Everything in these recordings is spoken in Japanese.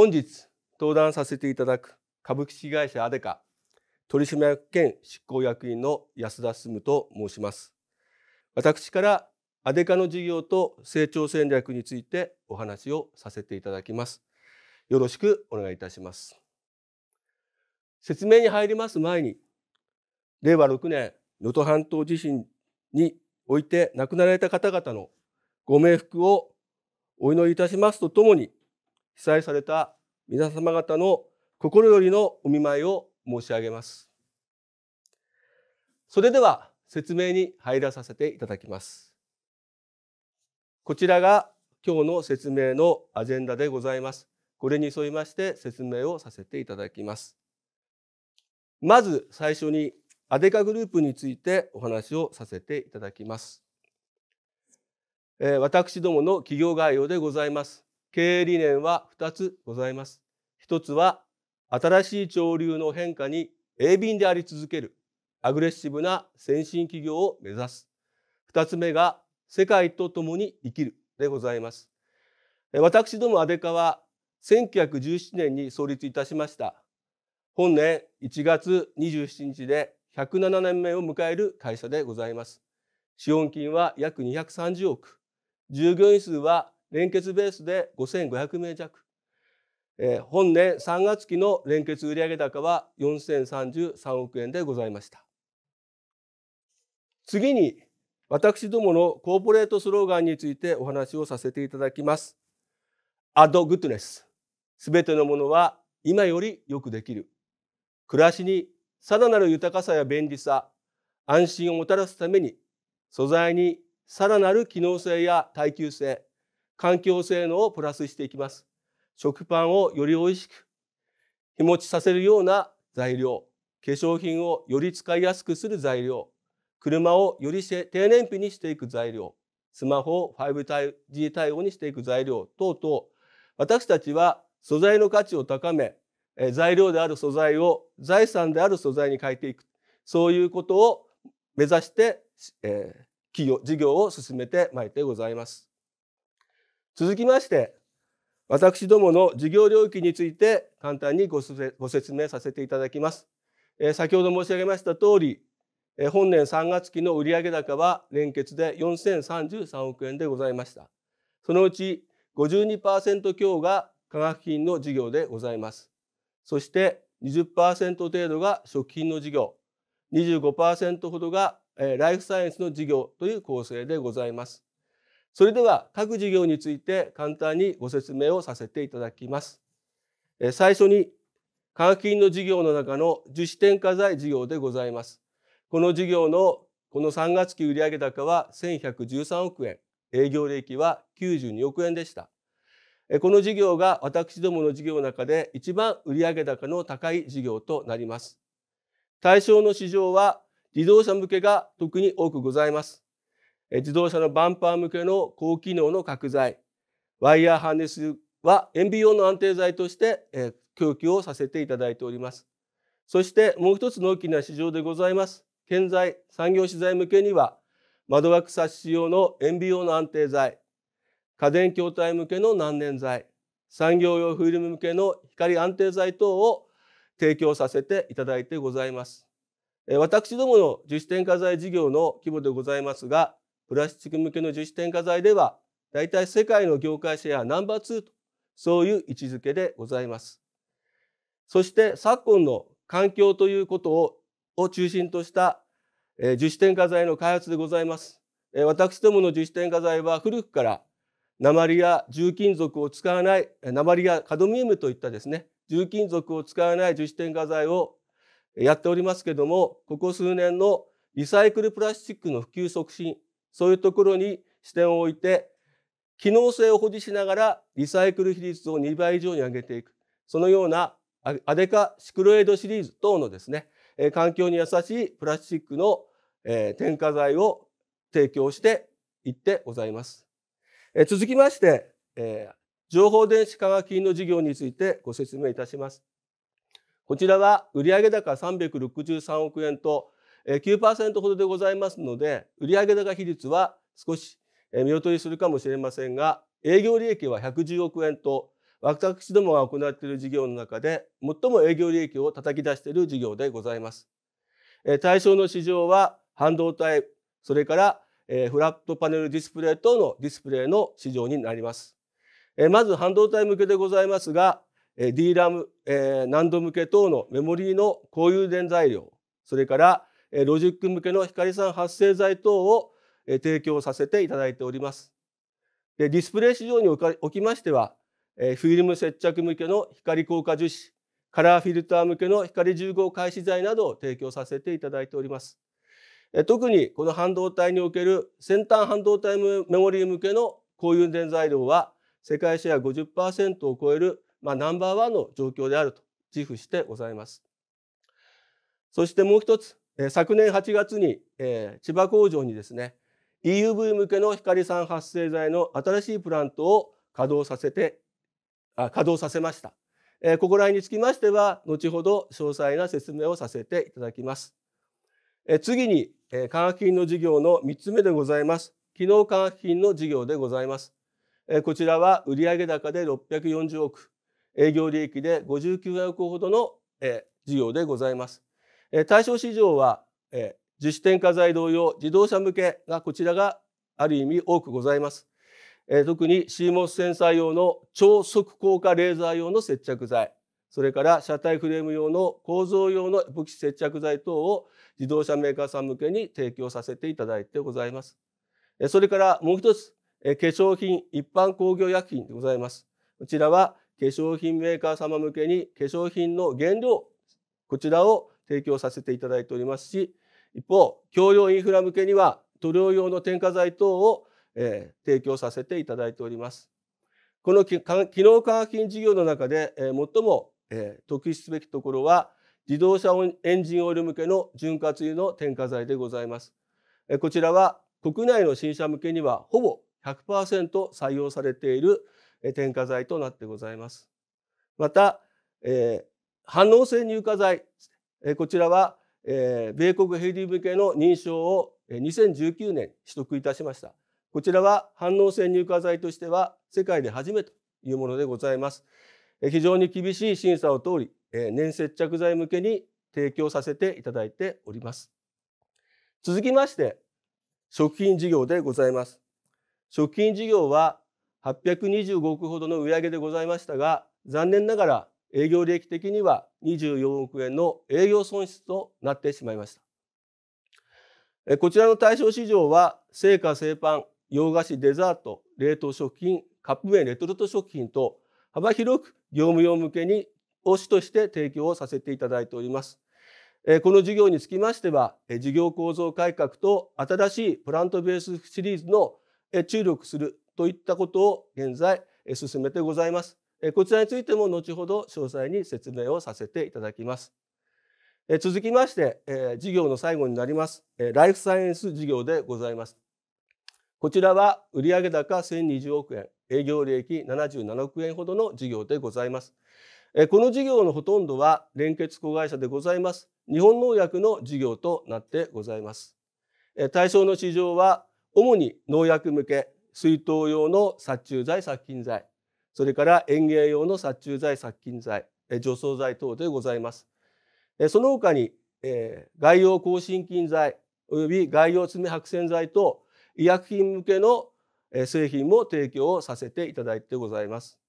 本日登壇させていただく株式会社アデカ取締役兼執行役員の安田進と申します。私からアデカの事業と成長戦略についてお話をさせていただきます。よろしくお願いいたします。説明に入ります前に、令和6年能登半島地震において亡くなられた方々のご冥福をお祈りいたしますとともに、被災された皆様方の心よりのお見舞いを申し上げます。それでは説明に入らさせていただきます。こちらが今日の説明のアジェンダでございます。これに沿いまして説明をさせていただきます。まず最初にアデカグループについてお話をさせていただきます。えー、私どもの企業概要でございます。経営理念は2つございます。1つは新しい潮流の変化に鋭敏であり続けるアグレッシブな先進企業を目指す。2つ目が世界と共に生きるでございます。私どもアデカは1917年に創立いたしました。本年1月27日で107年目を迎える会社でございます。資本金は約230億。従業員数は連結ベースで5500名弱。えー、本年3月期の連結売上高は4033億円でございました。次に私どものコーポレートスローガンについてお話をさせていただきます。アドグッドネス。すべてのものは今よりよくできる。暮らしにさらなる豊かさや便利さ、安心をもたらすために素材にさらなる機能性や耐久性、環境性能をプラスしていきます。食パンをより美味しく、日持ちさせるような材料、化粧品をより使いやすくする材料、車をより低燃費にしていく材料、スマホを 5G 対応にしていく材料等々、私たちは素材の価値を高め、材料である素材を財産である素材に変えていく、そういうことを目指して、えー、企業、事業を進めてまいてございます。続きまして、私どもの事業領域について簡単にご説明させていただきます。先ほど申し上げました通り、本年3月期の売上高は連結で4033億円でございました。そのうち52%強が化学品の事業でございます。そして20%程度が食品の事業、25%ほどがライフサイエンスの事業という構成でございます。それでは各事業について簡単にご説明をさせていただきます。最初に化学品の事業の中の樹脂添加剤事業でございます。この事業のこの3月期売上高は1113億円、営業利益は92億円でした。この事業が私どもの事業の中で一番売上高の高い事業となります。対象の市場は自動車向けが特に多くございます。自動車のバンパー向けの高機能の角材、ワイヤーハーネスは塩ビ用の安定剤として供給をさせていただいております。そしてもう一つの大きな市場でございます。建材、産業資材向けには窓枠冊子用の塩ビ用の安定剤、家電筐体向けの難燃剤、産業用フィルム向けの光安定剤等を提供させていただいてございます。私どもの樹脂添加剤事業の規模でございますが、プラスチック向けの樹脂添加剤では、大体世界の業界シェアナンバー2と、そういう位置づけでございます。そして昨今の環境ということをを中心とした、え樹脂添加剤の開発でございます。え私どもの樹脂添加剤は古くから鉛や重金属を使わない鉛やカドミウムといったですね重金属を使わない樹脂添加剤をやっておりますけどもここ数年のリサイクルプラスチックの普及促進そういうところに視点を置いて機能性を保持しながらリサイクル比率を2倍以上に上げていくそのようなアデカシクロエイドシリーズ等のですね環境に優しいプラスチックの添加剤を提供していってございます。続きまして、情報電子化学品の事業についてご説明いたします。こちらは売上高363億円と9%ほどでございますので、売上高比率は少し見劣りするかもしれませんが、営業利益は110億円と私どもが行っている事業の中で最も営業利益を叩き出している事業でございます。対象の市場は半導体、それからフラットパネルディスプレイ等のディスプレイの市場になります。まず半導体向けでございますが、DRAM、難度向け等のメモリーの高誘電材料、それからロジック向けの光酸発生剤等を提供させていただいております。でディスプレイ市場におきましては、フィルム接着向けの光硬化樹脂、カラーフィルター向けの光重合開始剤などを提供させていただいております。特にこの半導体における先端半導体メモリー向けの高誘電材料は世界シェア50%を超える、まあ、ナンバーワンの状況であると自負してございます。そしてもう一つ、昨年8月に、えー、千葉工場にですね EUV 向けの光酸発生剤の新しいプラントを稼働させてあ稼働させました。えー、ここら辺につきましては後ほど詳細な説明をさせていただきます。えー、次に、えー、化学品の事業の3つ目でございます。機能化学品の事業でございます。えー、こちらは売上高で640億、営業利益で59億ほどの、えー、事業でございます。対象市場は、えー、樹脂添加剤同様自動車向けがこちらがある意味多くございます。特に CMOS センサー用の超速効果レーザー用の接着剤それから車体フレーム用の構造用のエポキシ接着剤等を自動車メーカーさん向けに提供させていただいてございます。それからもう一つ、化粧品一般工業薬品でございます。こちらは化粧品メーカー様向けに化粧品の原料こちらを提供させていただいておりますし一方共用インフラ向けには塗料用の添加剤等を、えー、提供させていただいております。この機能化学品事業の中で、えー、最も、えー、特筆すべきところは自動車エンジンオイル向けの潤滑油の添加剤でございます。えー、こちらは国内の新車向けにはほぼ100%採用されている添加剤となってございます。また、えー、反応性乳化剤、こちらはえ、米国ヘリ向けの認証を2019年取得いたしました。こちらは反応性乳化剤としては世界で初めてというものでございます。非常に厳しい審査を通り、粘接着剤向けに提供させていただいております。続きまして、食品事業でございます。食品事業は825億ほどの売上でございましたが、残念ながら営業利益的には24億円の営業損失となってしまいました。こちらの対象市場は製菓製パン洋菓子デザート冷凍食品カップ麺レトルト食品と幅広く業務用向けに推しとして提供をさせていただいております。この事業につきましては事業構造改革と新しいプラントベースシリーズの注力するといったことを現在進めてございます。こちらについても後ほど詳細に説明をさせていただきます。続きまして、事業の最後になります、ライフサイエンス事業でございます。こちらは売上高1020億円、営業利益77億円ほどの事業でございます。この事業のほとんどは連結子会社でございます。日本農薬の事業となってございます。対象の市場は主に農薬向け、水筒用の殺虫剤、殺菌剤、それから園芸用の殺虫剤殺菌剤除草剤等でございます。その他に外用抗真菌剤および外用爪白線剤と医薬品向けの製品も提供をさせていただいてございます。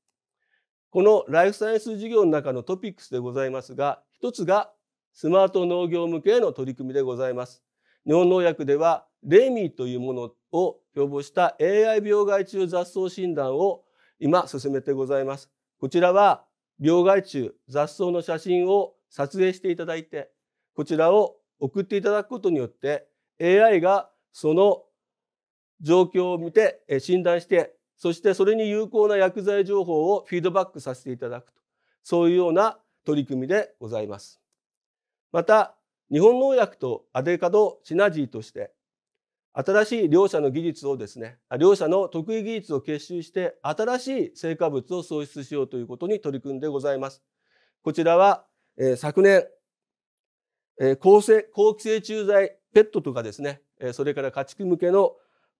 このライフサイエンス事業の中のトピックスでございますが一つがスマート農業向けへの取り組みでございます。日本農薬ではレミーというものを標榜した AI 病害虫雑草診断を今進めてございます。こちらは病害虫雑草の写真を撮影していただいてこちらを送っていただくことによって AI がその状況を見て診断してそしてそれに有効な薬剤情報をフィードバックさせていただくとそういうような取り組みでございます。また日本農薬とアデカドシナジーとして新しい両者の技術をですね両者の得意技術を結集して新しい成果物を創出しようということに取り組んでございます。こちらは、えー、昨年、えー、抗生抗寄生虫剤ペットとかですね、え、それから家畜向けの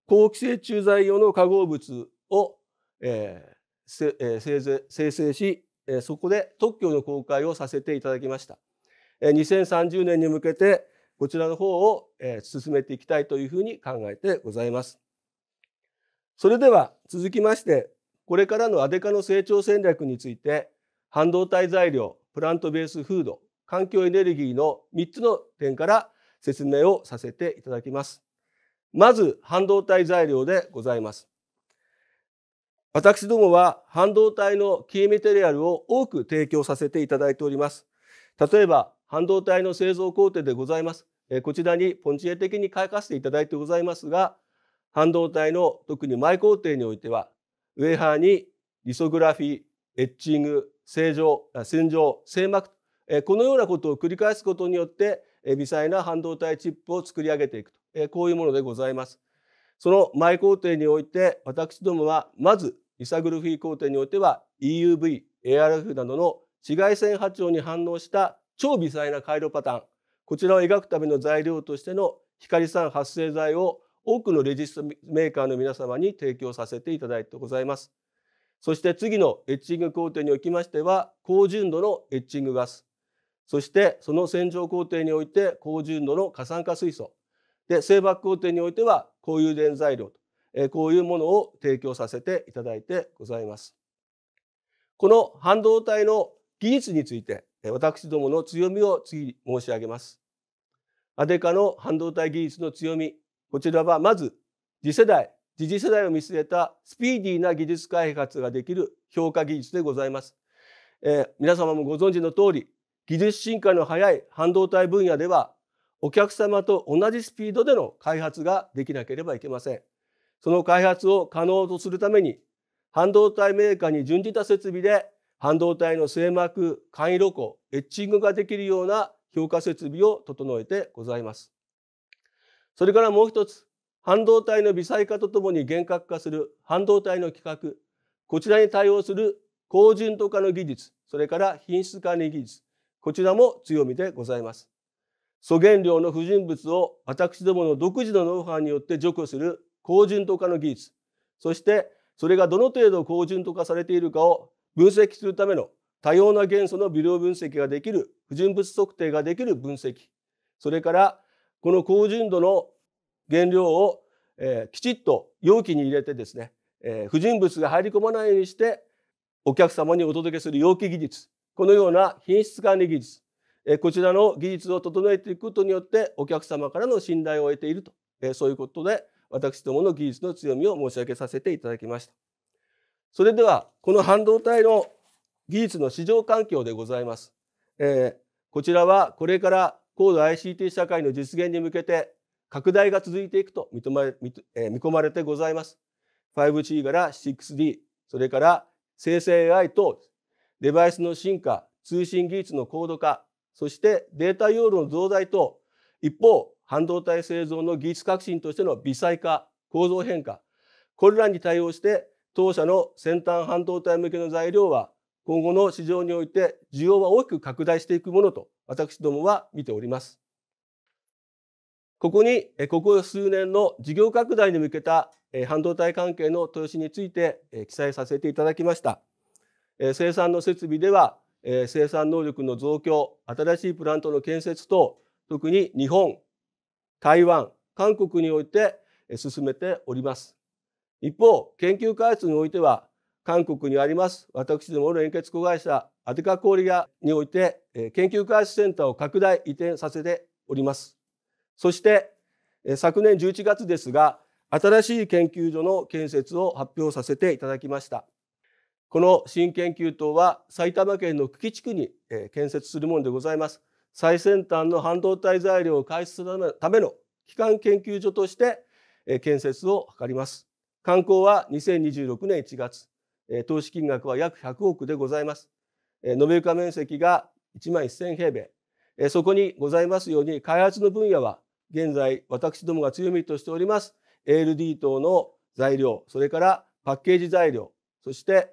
抗寄生虫剤用の化合物を、えー、生成しそこで特許の公開をさせていただきました2030年に向けてこちらの方を進めていきたいというふうに考えてございますそれでは続きましてこれからのアデカの成長戦略について半導体材料プラントベースフード環境エネルギーの3つの点から説明をさせていただきますまず半導体材料でございます私どもは半導体のキーメテリアルを多く提供させていただいております。例えば半導体の製造工程でございます。こちらにポンチエ的に書かせていただいてございますが、半導体の特に前工程においては、ウェーハーにリソグラフィー、エッチング、正常、洗浄、精膜、このようなことを繰り返すことによって、微細な半導体チップを作り上げていくと、こういうものでございます。その前工程において私どもはまずリサグルフィー工程においては EUV、ARF などの紫外線波長に反応した超微細な回路パターンこちらを描くための材料としての光酸発生剤を多くのレジストメーカーの皆様に提供させていただいてございます。そして次のエッチング工程におきましては高純度のエッチングガスそしてその洗浄工程において高純度の過酸化水素で製爆工程においては高油田材料とこういうものを提供させていただいてございます。この半導体の技術について私どもの強みを次申し上げます。アデカの半導体技術の強みこちらはまず次世代次次世代を見据えたスピーディーな技術開発ができる評価技術でございます。えー、皆様もご存知の通り技術進化の早い半導体分野ではお客様と同じスピードでの開発ができなければいけません。その開発を可能とするために半導体メーカーに準じた設備で半導体の精膜簡易露光エッチングができるような評価設備を整えてございます。それからもう一つ半導体の微細化とともに厳格化する半導体の規格こちらに対応する高純度化の技術それから品質管理技術こちらも強みでございます。素原料の不純物を私どもの独自のノウハウによって除去する高純度化の技術そしてそれがどの程度高純度化されているかを分析するための多様な元素の微量分析ができる不純物測定ができる分析。それからこの高純度の原料を、えー、きちっと容器に入れてですね、えー、不純物が入り込まないようにしてお客様にお届けする容器技術。このような品質管理技術。えこちらの技術を整えていくことによってお客様からの信頼を得ていると。えそういうことで私どもの技術の強みを申し上げさせていただきました。それではこの半導体の技術の市場環境でございます。えー、こちらはこれから高度 ICT 社会の実現に向けて拡大が続いていくと見ま見,、えー、見込まれてございます。5G から 6D それから生成 AI とデバイスの進化通信技術の高度化そしてデータ容量の増大と一方半導体製造の技術革新としての微細化構造変化これらに対応して当社の先端半導体向けの材料は今後の市場において需要は大きく拡大していくものと私どもは見ております。ここにここ数年の事業拡大に向けた半導体関係の投資について記載させていただきました。生産の設備ではえ生産能力の増強新しいプラントの建設等特に日本台湾韓国において進めております一方研究開発においては韓国にあります私どもの連結子会社アテカコリアにおいて研究開発センターを拡大移転させておりますそして昨年11月ですが新しい研究所の建設を発表させていただきましたこの新研究棟は埼玉県の久喜地区に建設するものでございます。最先端の半導体材料を開発するための基幹研究所として建設を図ります。完工は2026年1月、投資金額は約100億でございます。延べ床面積が1万1000平米。そこにございますように開発の分野は現在私どもが強みとしております ALD 等の材料、それからパッケージ材料、そして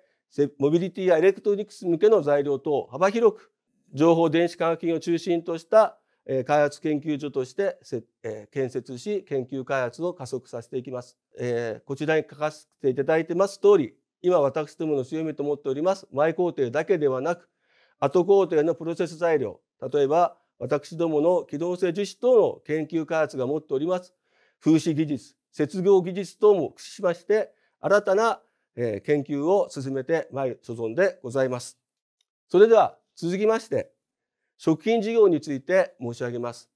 モビリティやエレクトロニクス向けの材料等幅広く情報電子科学品を中心とした開発研究所として建設し研究開発を加速させていきます。こちらに書かせていただいてます通り今私どもの強みと思っております前工程だけではなく後工程のプロセス材料例えば私どもの機動性樹脂等の研究開発が持っております風刺技術接合技術等も駆使しまして新たな研究を進めてまいる所存でございます。それでは続きまして食品事業について申し上げます。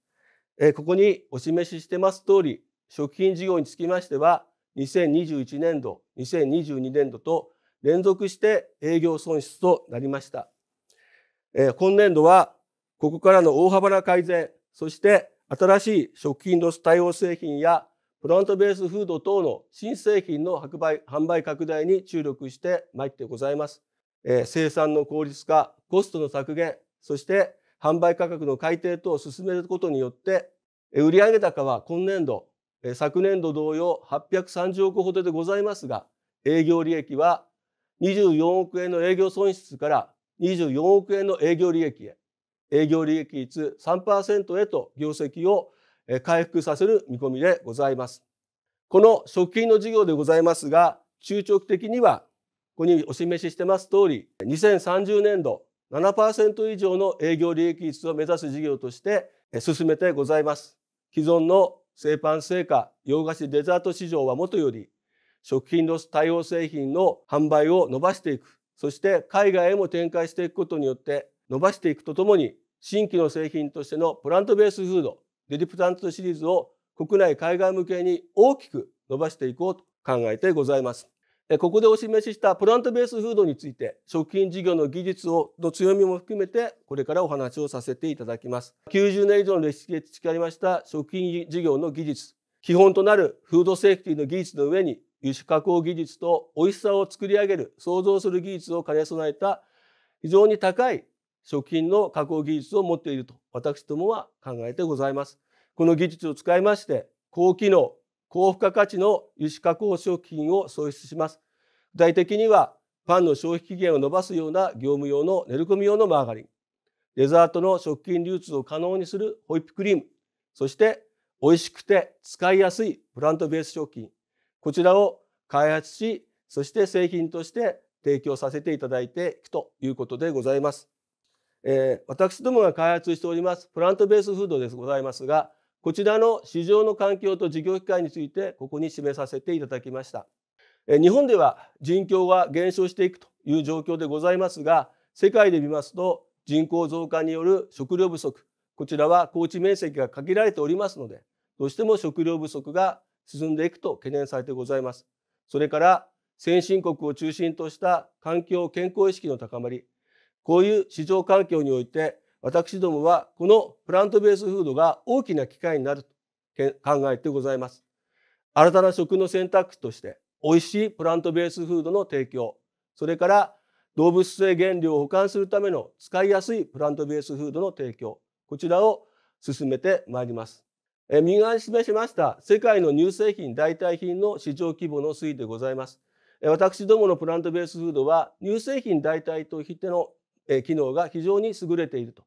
ここにお示ししてます通り食品事業につきましては2021年度2022年度と連続して営業損失となりました。今年度はここからの大幅な改善、そして新しい食品ロス対応製品やプラントベースフード等の新製品の販売販売拡大に注力してまいってございます。えー、生産の効率化、コストの削減、そして販売価格の改定等を進めることによって、売上高は今年度、昨年度同様830億ほどでございますが、営業利益は24億円の営業損失から24億円の営業利益へ、営業利益率3%へと業績を回復させる見込みでございます。この食品の事業でございますが、中長期的には、ここにお示ししてます通り、2030年度7%以上の営業利益率を目指す事業として進めてございます。既存の製パン製菓、洋菓子デザート市場はもとより、食品ロス対応製品の販売を伸ばしていく、そして海外へも展開していくことによって伸ばしていくとともに、新規の製品としてのプラントベースフード、デリプランツシリーズを国内海外向けに大きく伸ばしていこうと考えてございます。ここでお示ししたプラントベースフードについて食品事業の技術をの強みも含めてこれからお話をさせていただきます。90年以上の歴史で培いました食品事業の技術、基本となるフードセーフティの技術の上に輸出加工技術と美味しさを作り上げる創造する技術を兼ね備えた非常に高い食品の加工技術を持っていると私どもは考えてございます。この技術を使いまして高機能高付加価値の輸出加工食品を創出します。具体的にはパンの消費期限を延ばすような業務用の練り込み用のマーガリンデザートの食品流通を可能にするホイップクリームそして美味しくて使いやすいプラントベース食品こちらを開発しそして製品として提供させていただいていくということでございます。えー、私どもが開発しておりますプラントベースフードでございますがこちらの市場の環境と事業機会についてここに示させていただきました。日本では人口が減少していくという状況でございますが世界で見ますと人口増加による食料不足こちらは高地面積が限られておりますのでどうしても食料不足が進んでいくと懸念されてございます。それから先進国を中心とした環境健康意識の高まりこういう市場環境において私どもはこのプラントベースフードが大きな機会になると考えてございます。新たな食の選択肢として美味しいプラントベースフードの提供それから動物性原料を保管するための使いやすいプラントベースフードの提供こちらを進めてまいります。え右側に示しました世界の乳製品代替品の市場規模の推移でございます。私どものプラントベースフードは乳製品代替としての機能が非常に優れていると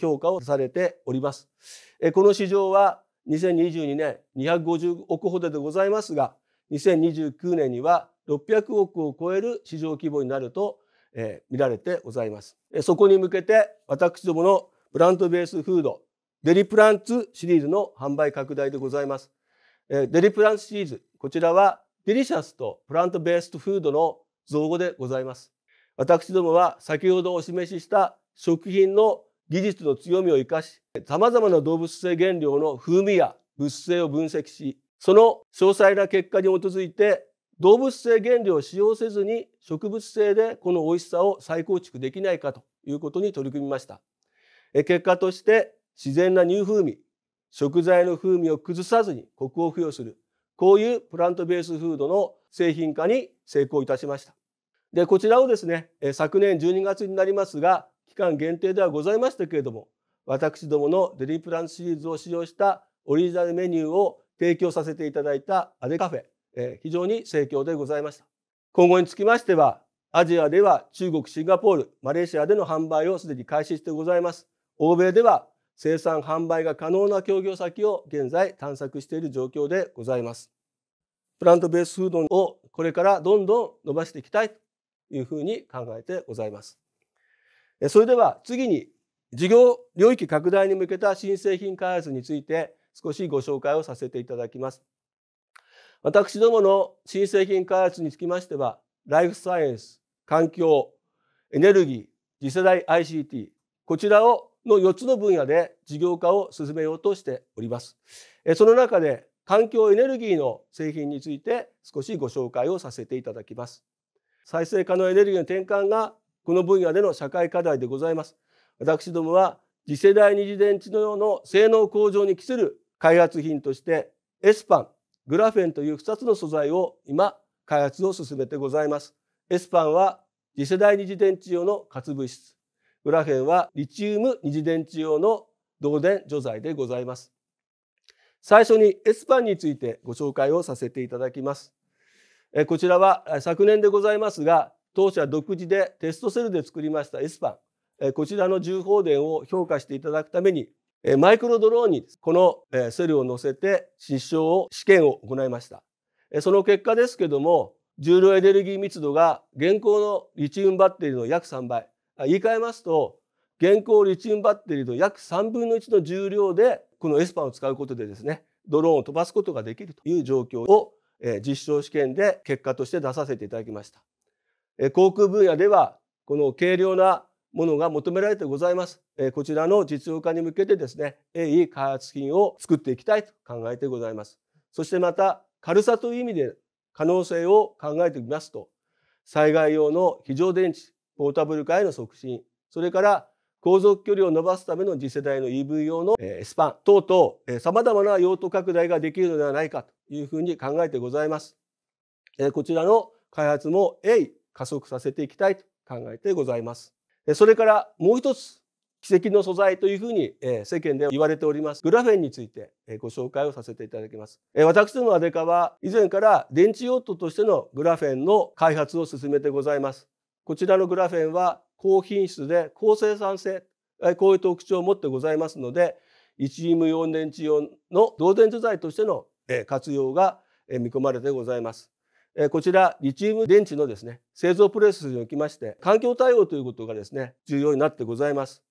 評価をされております。この市場は2022年250億ほどでございますが2029年には600億を超える市場規模になると、えー、見られてございます。そこに向けて私どものプラントベースフードデリプランツシリーズの販売拡大でございます。デリプランツシリーズこちらはデリシャスとプラントベースフードの造語でございます。私どもは先ほどお示しした食品の技術の強みを生かし様々な動物性原料の風味や物性を分析しその詳細な結果に基づいて動物性原料を使用せずに植物性でこの美味しさを再構築できないかということに取り組みました。結果として自然な乳風味食材の風味を崩さずにコクを付与するこういうプラントベースフードの製品化に成功いたしました。でこちらをですね昨年12月になりますが間限定ではございましたけれども私どものデリープランシリーズを使用したオリジナルメニューを提供させていただいたアデカフェ、え非常に盛況でございました。今後につきましては、アジアでは中国、シンガポール、マレーシアでの販売をすでに開始してございます。欧米では生産販売が可能な協業先を現在探索している状況でございます。プラントベースフードをこれからどんどん伸ばしていきたいというふうに考えてございます。それでは次に事業領域拡大に向けた新製品開発について少しご紹介をさせていただきます。私どもの新製品開発につきましては、ライフサイエンス、環境、エネルギー、次世代 ICT、こちらをの4つの分野で事業化を進めようとしております。その中で環境エネルギーの製品について少しご紹介をさせていただきます。再生可能エネルギーの転換がこの分野での社会課題でございます。私どもは次世代二次電池の用の性能向上に期する開発品としてエスパン、グラフェンという2つの素材を今開発を進めてございます。エスパンは次世代二次電池用の活物質。グラフェンはリチウム二次電池用の導電除剤でございます。最初にエスパンについてご紹介をさせていただきます。こちらは昨年でございますが、当社独自でテストセルで作りましたエスパン。こちらの重放電を評価していただくために、マイクロドローンにこのセルを乗せて実証を、試験を行いました。その結果ですけども、重量エネルギー密度が現行のリチウムバッテリーの約3倍、言い換えますと現行リチウムバッテリーの約3分の1の重量でこのエスパンを使うことでですねドローンを飛ばすことができるという状況を実証試験で結果として出させていただきました。航空分野ではこの軽量なものが求められてございます。こちらの実用化に向けてですね、鋭意開発品を作っていきたいと考えてございます。そしてまた軽さという意味で可能性を考えてみますと、災害用の非常電池、ポータブル化への促進、それから航続距離を伸ばすための次世代の EV 用のスパン等々様々な用途拡大ができるのではないかというふうに考えてございます。こちらの開発も鋭意加速させていきたいと考えてございます。それからもう一つ奇跡の素材というふうに世間で言われておりますグラフェンについてご紹介をさせていただきます。私どもアデカは以前から電池用途としてのグラフェンの開発を進めてございます。こちらのグラフェンは高品質で高生産性こういう特徴を持ってございますのでリチウムイオン電池用の導電素材としての活用が見込まれてございます。こちらリチウム電池のですね製造プロセスにおきまして環境対応ということがですね重要になってございます。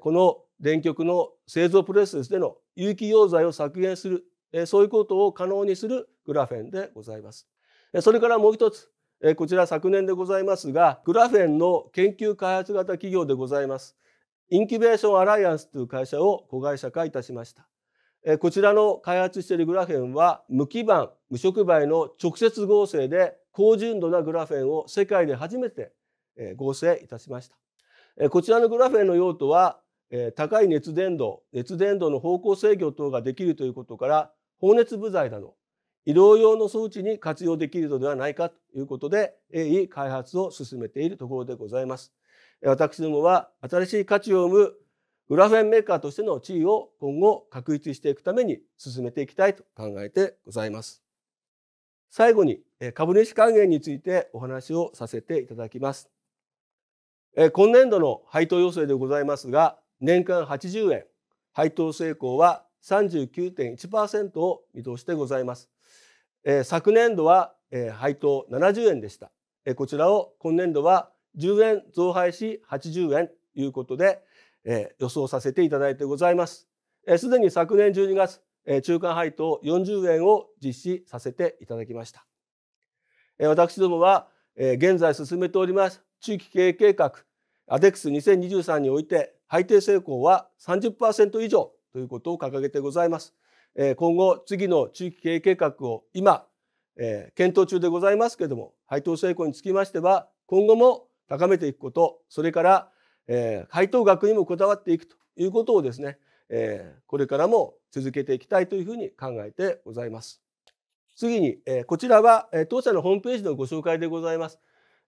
この電極の製造プロセスでの有機溶剤を削減するそういうことを可能にするグラフェンでございます。それからもう一つこちら昨年でございますが、グラフェンの研究開発型企業でございます。インキュベーションアライアンスという会社を子会社化いたしました。こちらの開発しているグラフェンは無基板、無触媒の直接合成で高純度なグラフェンを世界で初めて合成いたしました。こちらのグラフェンの用途は高い熱伝導、熱伝導の方向制御等ができるということから放熱部材など医療用の装置に活用できるのではないかということで鋭意開発を進めているところでございます。私どもは新しい価値を生むグラフェンメーカーとしての地位を今後確立していくために進めていきたいと考えてございます。最後に株主還元についてお話をさせていただきます。今年度の配当要請でございますが年間80円配当成功は39.1%を見通してございます。昨年度は、配当70円でした、こちらを今年度は10円増配し80円ということで、えー、予想させていただいてございます。す、で、に昨年12月、えー、中間配当40円を実施させていただきました。えー、私どもは、えー、現在進めております中期経営計画アデックス2023において配定成功は30%以上ということを掲げてございますえ。今後次の中期経営計画を今え検討中でございますけれども配当成功につきましては今後も高めていくことそれから配当額にもこだわっていくということをですねえこれからも続けていきたいというふうに考えてございます。次にえこちらはえ当社のホームページのご紹介でございます。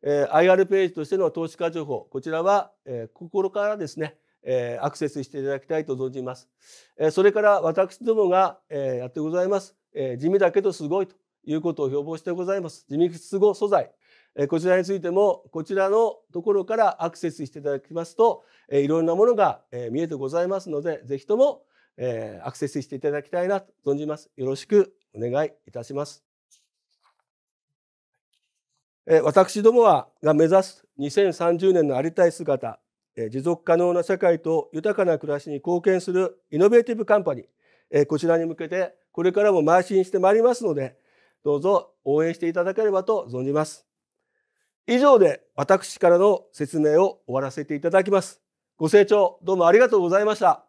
え IR ページとしての投資家情報こちらはえ心からですねえー、アクセスしていただきたいと存じます。えー、それから私どもが、えー、やってございます、えー、地味だけどすごいということを標榜してございます。地味不合素材。え、こちらについてもこちらのところからアクセスしていただきますと、えー、いろんなものが、えー、見えてございますので、ぜひとも、えー、アクセスしていただきたいなと存じます。よろしくお願いいたします。私どもはが目指す2030年のありたい姿持続可能な社会と豊かな暮らしに貢献するイノベーティブカンパニーこちらに向けてこれからも邁進してまいりますのでどうぞ応援していただければと存じます。以上で私からの説明を終わらせていただきます。ご清聴どうもありがとうございました。